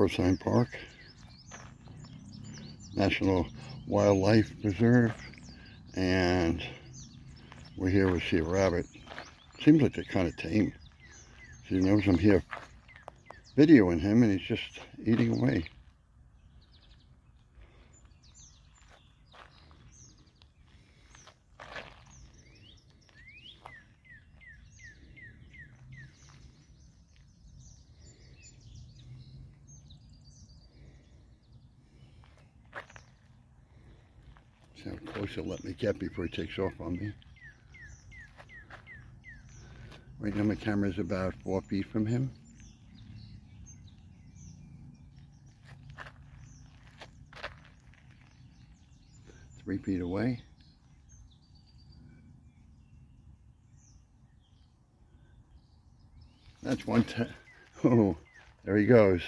Porcine Park, National Wildlife Preserve, and we're here we see a rabbit. Seems like they're kind of tame. He knows I'm here videoing him and he's just eating away. See how close he'll let me get before he takes off on me. Right now my camera is about four feet from him. Three feet away. That's one. Oh, there he goes.